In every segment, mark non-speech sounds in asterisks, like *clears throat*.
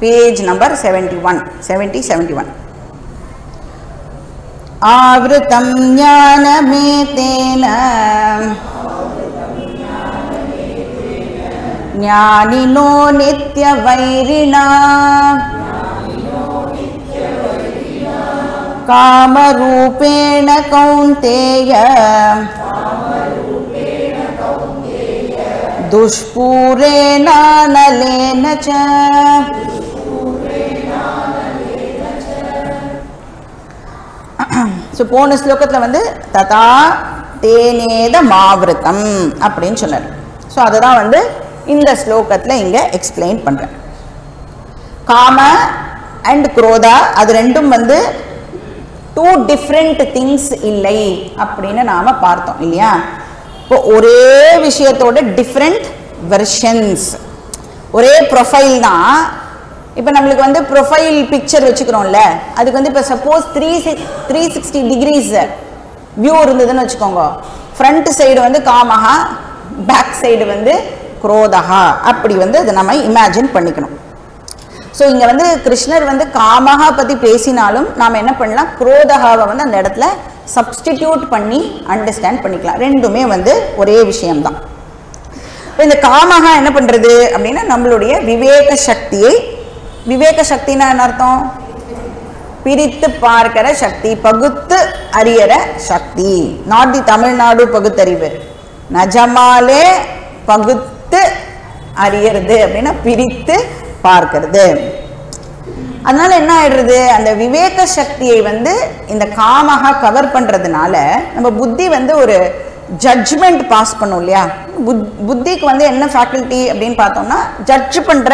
Page number seventy one seventy seventy one आवृतं ज्ञानमेतेन ज्ञानिनो नित्यवैरिणा कामरूपेण कौन्तेय दुष्पूरेणानलेन च ஸோ போன ஸ்லோகத்தில் வந்து ததா தேனேத மாவிருத்தம் அப்படின்னு சொன்னார். ஸோ அதை தான் வந்து இந்த ஸ்லோகத்தில் இங்கே எக்ஸ்பிளைன் பண்ணுறேன் காம அண்ட் குரோதா அது ரெண்டும் வந்து டூ டிஃப்ரெண்ட் திங்ஸ் இல்லை அப்படின்னு நாம் பார்த்தோம் இல்லையா? இப்போ ஒரே விஷயத்தோட டிஃப்ரெண்ட் வெர்ஷன்ஸ் ஒரே ப்ரொஃபைல் தான் இப்போ நம்மளுக்கு வந்து ப்ரொஃபைல் பிக்சர் வச்சுக்கிறோம்ல அதுக்கு வந்து இப்போ suppose three six three sixty degrees view இருந்ததுன்னு வச்சுக்கோங்க. ஃப்ரண்ட் சைடு வந்து காமஹா பேக் சைடு வந்து குரோதஹா. அப்படி வந்து அதை நம்ம இமேஜின் பண்ணிக்கணும். ஸோ இங்கே வந்து கிருஷ்ணர் வந்து காமஹா பற்றி பேசினாலும் நாம் என்ன பண்ணலாம்? குரோதகாவை வந்து அந்த இடத்துல சப்ஸ்டிடியூட் பண்ணி அண்டர்ஸ்டாண்ட் பண்ணிக்கலாம். ரெண்டுமே வந்து ஒரே விஷயம்தான். இப்போ இந்த காமகா என்ன பண்ணுறது அப்படின்னா நம்மளுடைய விவேக சக்தியை விவேக சக்தினா என்ன அர்த்தம்? பிரித்து பார்க்கிற சக்தி பகுத்து அறியற சக்தி. நாட் தி தமிழ்நாடு பகுத்தறிவு. நஜமாலே பகுத்து அறியறது அப்படின்னா பிரித்து பார்க்கிறது. அதனால என்ன ஆயிடுறது? அந்த விவேக சக்தியை வந்து இந்த காமாக கவர் பண்றதுனால நம்ம புத்தி வந்து ஒரு ஜட்ஜ்மெண்ட் பாஸ் பண்ணும் இல்லையா? புத் புத்திக்கு வந்து என்ன ஃபேக்கல்ட்டி அப்படின்னு பார்த்தோம்னா ஜட்ஜ் பண்ற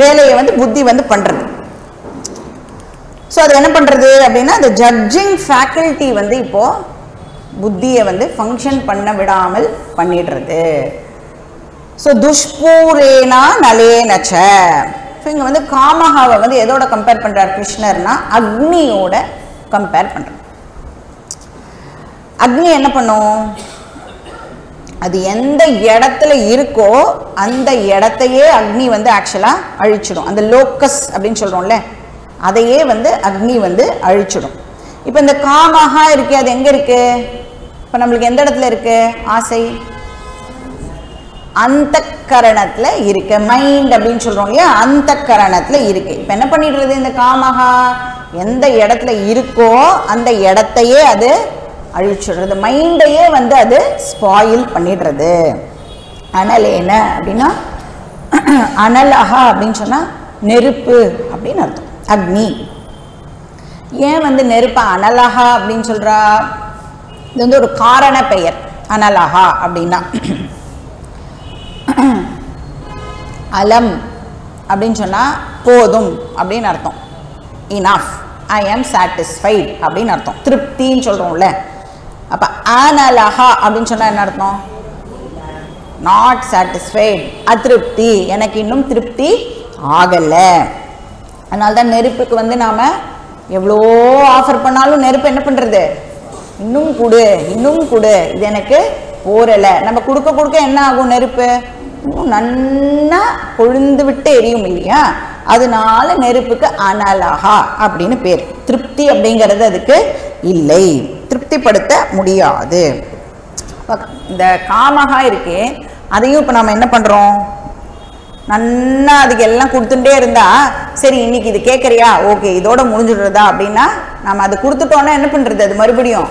வேலையை வந்து புத்தி வந்து பண்றது. ஸோ அது என்ன பண்றது அப்படின்னா அந்த ஜட்ஜிங் ஃபேக்கல்ட்டி வந்து இப்போ புத்தியை வந்து ஃபங்க்ஷன் பண்ண விடாமல் பண்ணிடுறது. ஸோ துஷ்பூரேனா நலேனச்ச. ஸோ இங்கே வந்து காமஹாவை வந்து எதோட கம்பேர் பண்ணுறார் கிருஷ்ணர்னா அக்னியோட கம்பேர் பண்ணுறார் அக்னி என்ன பண்ணும்? அது எந்த இடத்துல இருக்கோ அந்த இடத்தையே அக்னி வந்து ஆக்சுவலாக அழிச்சிடும். அந்த லோக்கஸ் அப்படின்னு சொல்கிறோம்ல அதையே வந்து அக்னி வந்து அழிச்சிடும். இப்போ இந்த காமஹா இருக்கு அது எங்கே இருக்கு? இப்போ நம்மளுக்கு எந்த இடத்துல இருக்கு? ஆசை? அந்த கரணத்தில் இருக்கு. மைண்ட் அப்படின்னு சொல்கிறோம் இல்லையா? அந்த கரணத்தில் இருக்கு. இப்போ என்ன பண்ணிடுறது இந்த காமகா? எந்த இடத்துல இருக்கோ அந்த இடத்தையே அது அழிச்சுடுறது. மைண்டையே வந்து அது ஸ்பாயில் பண்ணிடுறது. அனல் என்ன அப்படின்னா *clears throat* அனலஹா அப்படின்னு சொன்னால் நெருப்பு அப்படின்னு அர்த்தம். அக்னி. ஏன் வந்து நெருப்ப அனலஹா அப்படின்னு சொல்கிறா இது வந்து ஒரு காரண பெயர் அனலஹா அப்படின்னா. *clears throat* அலம் அப்படின்னு சொன்னால் போதும் அப்படின்னு அர்த்தம். இனாஃப் ஐ ஆம் சாட்டிஸ்ஃபைட் அப்படின்னு அர்த்தம். திருப்தின்னு சொல்கிறோம்ல அப்போ ஆனலஹா அப்படின்னு சொன்னால் என்ன அர்த்தம்? நாட் சாட்டிஸ்ஃபைட் அதிருப்தி. எனக்கு இன்னும் திருப்தி ஆகலை. அதனால தான் நெருப்புக்கு வந்து நாம் எவ்வளோ ஆஃபர் பண்ணாலும் நெருப்பு என்ன பண்ணுறது இன்னும் கொடு இன்னும் கொடு. இது எனக்கு போரலை நம்ம கொடுக்க கொடுக்க என்ன ஆகும் நெருப்பு? இன்னும் நன்னா கொழுந்து விட்டு எரியும் இல்லையா? அதனால நெருப்புக்கு அனலஹா அப்படின்னு பேர். திருப்தி அப்படிங்கிறது அதுக்கு இல்லை. திருப்திப்படுத்த முடியாது. இந்த காமகா இருக்கே அதையும் இப்போ நம்ம என்ன பண்ணுறோம் நன்னா அதுக்கு எல்லாம் கொடுத்துட்டே இருந்தா சரி இன்னைக்கு இது கேட்குறியா ஓகே இதோட முடிஞ்சிடுறதா? அப்படின்னா நம்ம அது கொடுத்துட்டோன்னா என்ன பண்ணுறது அது மறுபடியும்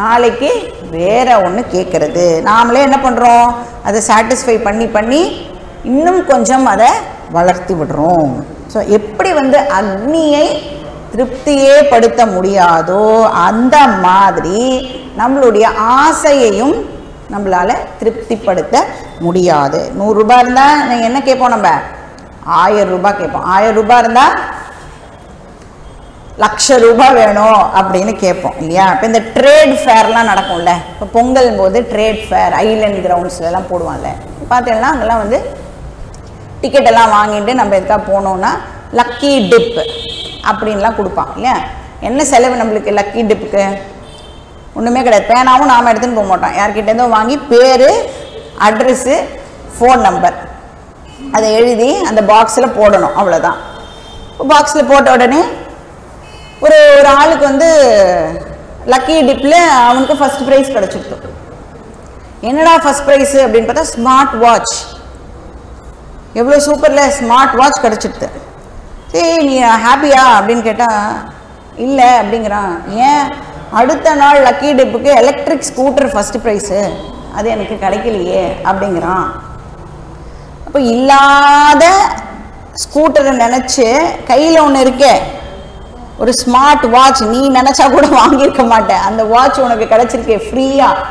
நாளைக்கு வேற ஒன்று கேட்குறது நாமளே என்ன பண்ணுறோம் அதை சாட்டிஸ்ஃபை பண்ணி பண்ணி இன்னும் கொஞ்சம் அதை வளர்த்தி விடுறோம். ஸோ எப்படி வந்து அக்னியை திருப்தியே படுத்த முடியாதோ அந்த மாதிரி நம்மளுடைய ஆசையையும் நம்மளால திருப்திப்படுத்த முடியாது. நூறுரூபா இருந்தால் நீங்கள் என்ன கேட்போம் நம்ம? ஆயிரம் ரூபாய் கேட்போம் ஆயிரம் ரூபாய் இருந்தால் லட்ச ரூபாய் வேணும் அப்படின்னு கேட்போம் இல்லையா? இப்போ இந்த ட்ரேட் ஃபேர்லாம் நடக்கும்ல. இப்போ பொங்கல் போது ட்ரேட் ஃபேர் ஐலண்ட் கிரவுண்ட்ஸ்லாம் போடுவாங்கல்ல பார்த்தீங்கன்னா அங்கெல்லாம் வந்து டிக்கெட் எல்லாம் வாங்கிட்டு நம்ம எதுக்காக போனோம்னா லக்கி டிப் அப்படின்லாம் கொடுப்பான் இல்லையா? என்ன செலவு நம்மளுக்கு? லக்கி டிப்புக்கு ஒன்றுமே கிடையாது. பேனாவும் நாம் எடுத்துன்னு போக மாட்டோம். யார்கிட்டேருந்தோ வாங்கி பேர் அட்ரஸ்ஸு ஃபோன் நம்பர் அதை எழுதி அந்த பாக்ஸில் போடணும் அவ்வளோதான் பாக்ஸில் போட்ட உடனே ஒரு ஒரு ஆளுக்கு வந்து லக்கி டிப்பில் அவனுக்கு ஃபஸ்ட் ப்ரைஸ் கிடச்சிருக்கும் என்னடா ஃபஸ்ட் ப்ரைஸு அப்படின்னு பார்த்தா ஸ்மார்ட் வாட்ச் எவ்வளோ சூப்பரில் ஸ்மார்ட் வாட்ச் கிடச்சிடுது சரி நீ ஹாப்பியா அப்படின்னு கேட்டால் இல்லை அப்படிங்கிறான். ஏன்? அடுத்த நாள் லக்கி டிப்புக்கு எலக்ட்ரிக் ஸ்கூட்டர் ஃபர்ஸ்ட் ப்ரைஸு அது எனக்கு கிடைக்கலையே அப்படிங்கிறான். அப்போ இல்லாத ஸ்கூட்டரை நினச்சி கையில் ஒன்று இருக்கே. ஒரு ஸ்மார்ட் வாட்ச் நீ நினச்சா கூட வாங்கியிருக்க மாட்டேன் அந்த வாட்ச் உனக்கு கிடச்சிருக்கே ஃப்ரீயாக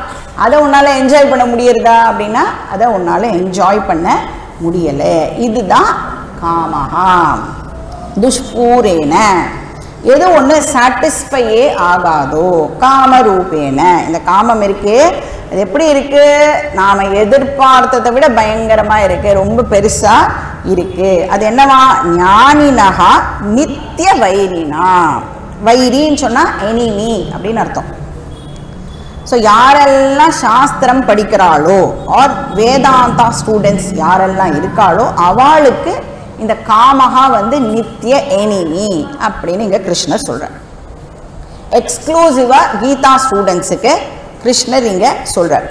அதை உன்னால் என்ஜாய் பண்ண முடியறதா? அப்படின்னா அதை உன்னால் என்ஜாய் பண்ண முடியலை. இதுதான் காமஹா துஷ்பூரேன. எது ஒன்று சாட்டிஸ்ஃபையே ஆகாதோ காமரூபேன. இந்த காமம் இருக்கே அது எப்படி இருக்கு? நாம எதிர்பார்த்ததை விட பயங்கரமா இருக்கு ரொம்ப பெருசா இருக்கு. அது என்னவா? ஞானினகா நித்திய வைரினா. வைரின்னு சொன்னா எனிமி அப்படின்னு அர்த்தம். ஸோ யாரெல்லாம் சாஸ்திரம் படிக்கிறாளோ ஆர் வேதாந்தா ஸ்டூடெண்ட்ஸ் யாரெல்லாம் இருக்காளோ அவளுக்கு இந்த காமகா வந்து நித்திய எனிமி அப்படின்னு இங்கே கிருஷ்ணர் சொல்கிறார் எக்ஸ்க்ளூசிவாக கீதா ஸ்டூடெண்ட்ஸுக்கு கிருஷ்ணர் இங்கே சொல்கிறார்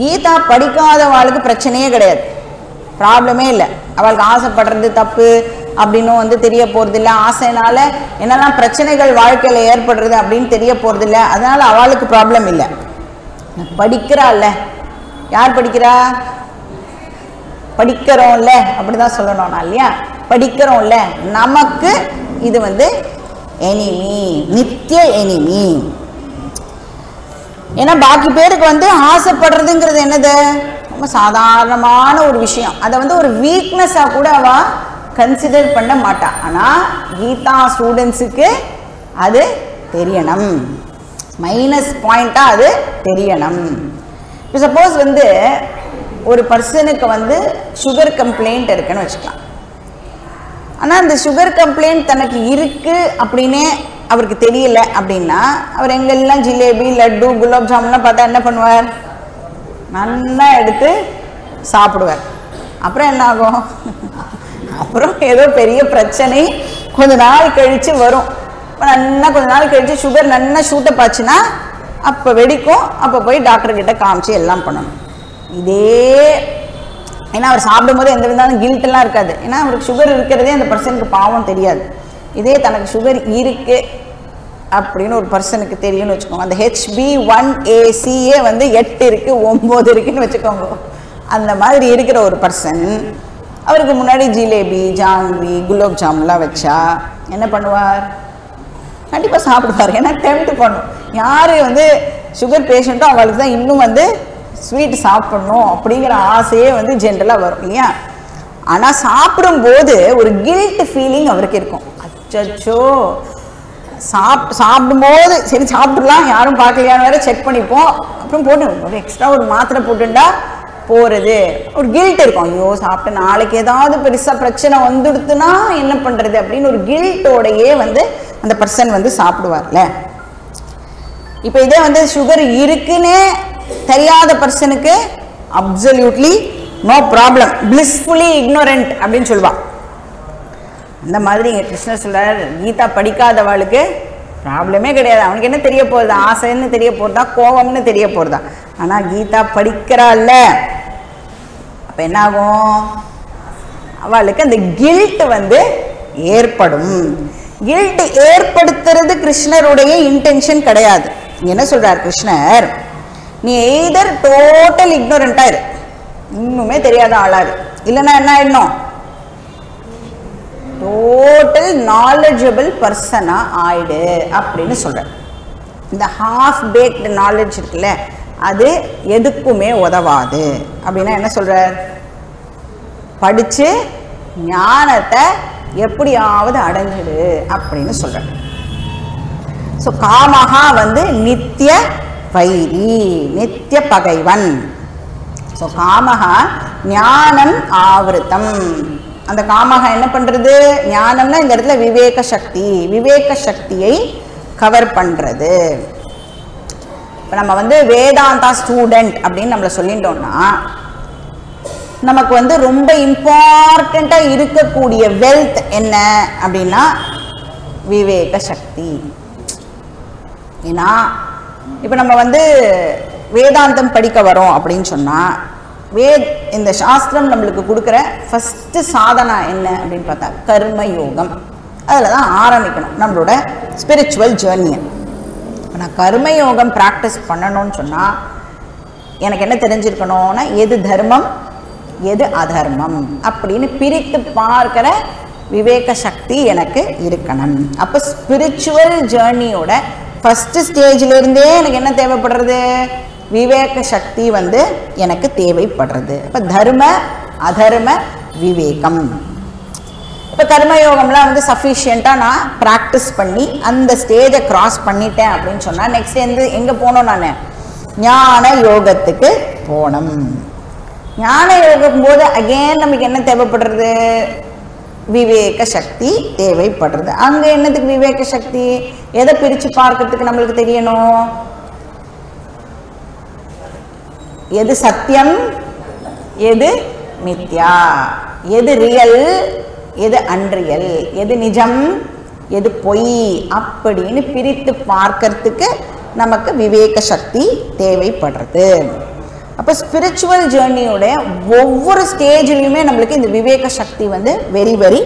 கீதா படிக்காதவாளுக்கு பிரச்சனையே கிடையாது. ப்ராப்ளமே இல்லை. அவளுக்கு ஆசைப்படுறது தப்பு அப்படின்னும் வந்து தெரிய போகிறதில்ல ஆசைனால என்னெல்லாம் பிரச்சனைகள் வாழ்க்கையில் ஏற்படுறது அப்படின்னு தெரிய போகிறதில்ல அதனால் அவளுக்கு ப்ராப்ளம் இல்லை. படிக்கிறாள்ல யார் படிக்கிறா? படிக்கிறோம்ல அப்படிதான் சொல்லணும் நான் இல்லையா? படிக்கிறோம்ல நமக்கு இது வந்து எனிமி நித்திய எனிமி ஏன்னா பாக்கி பேருக்கு வந்து ஆசைப்படுறதுங்கிறது என்னது? ரொம்ப சாதாரணமான ஒரு விஷயம். அதை வந்து ஒரு வீக்னஸாக கூட அவள் கன்சிடர் பண்ண மாட்டான் ஆனால் கீதா ஸ்டூடெண்ட்ஸுக்கு அது தெரியணும். மைனஸ் பாயிண்ட்டாக அது தெரியணும். இப்போ சப்போஸ் வந்து ஒரு பர்சனுக்கு வந்து சுகர் கம்ப்ளைண்ட் இருக்குன்னு வச்சுக்கலாம். ஆனால் அந்த சுகர் கம்ப்ளைண்ட் தனக்கு இருக்கு அப்படின்னே அவருக்கு தெரியல அப்படின்னா அவர் எங்கெல்லாம் ஜிலேபி லட்டு குலாப் ஜாமுன்லாம் பார்த்தா என்ன பண்ணுவார்? நல்லா எடுத்து சாப்பிடுவார். அப்புறம் என்ன ஆகும்? அப்புறம் ஏதோ பெரிய பிரச்சனை. கொஞ்ச நாள் கழித்து வரும். நல்லா கொஞ்ச நாள் கழித்து சுகர் நல்லா ஷூட்டப் ஆச்சுன்னா அப்போ வெடிக்கும். அப்போ போய் டாக்டர் கிட்ட காமிச்சு எல்லாம் பண்ணணும். இதே ஏன்னா அவர் சாப்பிடும்போது எந்த விதமான கில்ட்டெல்லாம் இருக்காது. ஏன்னா அவருக்கு சுகர் இருக்கிறதே அந்த பர்சனுக்கு பாவம் தெரியாது. இதே தனக்கு சுகர் இருக்குது அப்படின்னு ஒரு பர்சனுக்கு தெரியும்னு வச்சுக்கோங்க. அந்த ஹெச்பி ஒன் ஏசியே வந்து எட்டு இருக்குது ஒம்பது இருக்குன்னு வச்சுக்கோங்க. அந்த மாதிரி இருக்கிற ஒரு பர்சன் அவருக்கு முன்னாடி ஜிலேபி ஜாங்கிரி குலோப் ஜாமுன்லாம் வச்சா என்ன பண்ணுவார்? கண்டிப்பாக சாப்பிடுவார். ஏன்னா டெம்ட் பண்ணும் யார் வந்து சுகர் பேஷண்ட்டோ அவளுக்கு தான் இன்னும் வந்து ஸ்வீட் சாப்பிடணும் அப்படிங்கிற ஆசையே வந்து ஜென்ரலாக வரும் இல்லையா? ஆனால் சாப்பிடும்போது ஒரு கில்ட் ஃபீலிங் அவருக்கு இருக்கும். அச்சோ சாப் சாப்பிடும்போது சரி சாப்பிடலாம் யாரும் பார்க்கலையான்னு வேற செக் பண்ணிப்போம். அப்புறம் போட்டு ஒரு எக்ஸ்ட்ரா ஒரு மாத்திரை போட்டுண்டா போகிறது ஒரு கில்ட் இருக்கும். ஐயோ சாப்பிட்டு நாளைக்கு ஏதாவது பெருசாக பிரச்சனை வந்துடுத்துனா என்ன பண்ணுறது அப்படின்னு ஒரு கில்ட்டோடையே வந்து அந்த பர்சன் வந்து சாப்பிடுவார்ல. இப்போ இதே வந்து சுகர் இருக்குன்னே தெரியாத பர்சனுக்கு absolutely no problem blissfully ignorant அப்படின்னு சொல்லுவா. அந்த மாதிரி இங்கே கிருஷ்ணர் சொல்றார் கீதா படிக்காதவாளுக்கு ப்ராப்ளமே கிடையாது. அவனுக்கு என்ன தெரிய போகுது ஆசைன்னு தெரிய போகிறதா கோபம்னு தெரிய போகிறதா ஆனால் கீதா படிக்கிறாள்ல அப்போ என்ன ஆகும் அவளுக்கு அந்த கில்ட் வந்து ஏற்படும். கில்ட் ஏற்படுத்துறது கிருஷ்ணருடைய இன்டென்ஷன் கிடையாது. என்ன சொல்றார் கிருஷ்ணர்? நீ எய்தர் டோட்டல் இக்னோரண்டா இரு. இன்னுமே தெரியாத ஆளாரு இல்லைன்னா என்ன ஆயிடணும்? டோட்டல் நாலெட்ஜபிள் பர்சனா ஆயிடு அப்படின்னு சொல்றேன் இந்த ஹாஃப் பேக்டு நாலேஜ் இருக்குல்ல அது எதுக்குமே உதவாது. அப்படின்னா என்ன சொல்றார் படிச்சு ஞானத்தை எப்படியாவது அடைஞ்சிடு அப்படின்னு சொல்றார் ஸோ காமகா வந்து நித்திய வைரி நித்திய பகைவன் ஸோ காமகா ஞானம் ஆவருத்தம். அந்த காமகா என்ன பண்ணுறது ஞானம்னா இந்த இடத்துல விவேக சக்தி விவேக சக்தியை கவர் பண்ணுறது இப்போ நம்ம வந்து வேதாந்தா ஸ்டூடெண்ட் அப்படின்னு நம்மளை சொல்லிட்டோம்னா நமக்கு வந்து ரொம்ப இம்பார்ட்டண்ட்டாக இருக்கக்கூடிய வெல்த் என்ன அப்படின்னா விவேக சக்தி. ஏன்னா இப்போ நம்ம வந்து வேதாந்தம் படிக்க வரோம் அப்படின்னு சொன்னால் வே இந்த சாஸ்திரம் நம்மளுக்கு கொடுக்குற ஃபஸ்ட்டு சாதனா என்ன அப்படின்னு பார்த்தா கர்ம யோகம். அதில் தான் ஆரம்பிக்கணும் நம்மளோட ஸ்பிரிச்சுவல் ஜேர்னியை இப்போ நான் கர்ம யோகம் ப்ராக்டிஸ் பண்ணணும்னு சொன்னால் எனக்கு என்ன தெரிஞ்சிருக்கணும்னா எது தர்மம் எது அதர்மம் அப்படின்னு பிரித்து பார்க்கிற விவேக சக்தி எனக்கு இருக்கணும். அப்போ ஸ்பிரிச்சுவல் ஜேர்னியோட ஃபஸ்ட்டு ஸ்டேஜிலேருந்தே எனக்கு என்ன தேவைப்படுறது? விவேக சக்தி வந்து எனக்கு தேவைப்படுறது. இப்போ தர்ம அதர்ம விவேகம். இப்போ கர்மயோகம்லாம் வந்து சஃபிஷியண்ட்டாக நான் ப்ராக்டிஸ் பண்ணி அந்த ஸ்டேஜை கிராஸ் பண்ணிட்டேன் அப்படின்னு சொன்னால் நெக்ஸ்ட் எந்த எங்கே போகணும் நான்? ஞான யோகத்துக்கு போனோம். ஞான யோகம் போது அகேன் நமக்கு என்ன தேவைப்படுறது? விவேக சக்தி தேவைப்படுறது. அங்கே என்னதுக்கு விவேக சக்தி? எதை பிரித்து பார்க்கறதுக்கு நம்மளுக்கு தெரியணும்? எது சத்தியம்? எது மித்யா? எது ரியல் எது அன்ரியல் எது நிஜம்? எது பொய்? அப்படின்னு பிரித்து பார்க்கறதுக்கு நமக்கு விவேக சக்தி தேவைப்படுறது. அப்போ ஸ்பிரிச்சுவல் ஜேர்னியோட ஒவ்வொரு ஸ்டேஜ்லையுமே நம்மளுக்கு இந்த விவேக சக்தி வந்து வெரி வெரி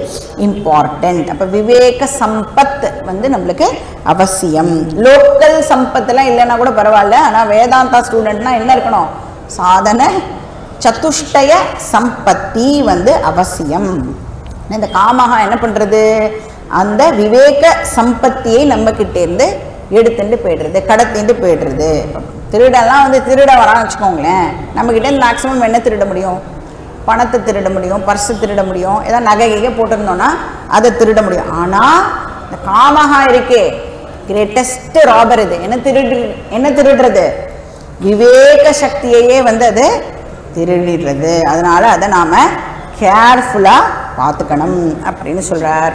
இம்பார்ட்டண்ட் அப்போ விவேக சம்பத் வந்து நம்மளுக்கு அவசியம். லோக்கல் சம்பத்தெல்லாம் இல்லைன்னா கூட பரவாயில்ல. ஆனால் வேதாந்தா ஸ்டூடெண்ட்னா என்ன இருக்கணும்? சாதன சதுஷ்டய சம்பத்தி வந்து அவசியம். இந்த காமகா என்ன பண்ணுறது அந்த விவேக சம்பத்தியை நம்ம எடுத்துட்டு போயிடுறது கடத்திட்டு போயிடுறது. திருடெல்லாம் வந்து திருட வரான்னு வச்சுக்கோங்களேன். நம்மக்கிட்ட மேக்ஸிமம் என்ன திருட முடியும்? பணத்தை திருட முடியும் பர்ஸு திருட முடியும் ஏதாவது நகைகையை போட்டிருந்தோன்னா அதை திருட முடியும். ஆனால் இந்த காமகா இருக்கே கிரேட்டஸ்ட் ராபர் இது. என்ன திருடு என்ன திருடுறது? விவேக சக்தியையே வந்து அது திருடிடுறது. அதனால் அதை நாம் கேர்ஃபுல்லாக பார்த்துக்கணும் அப்படின்னு சொல்கிறார்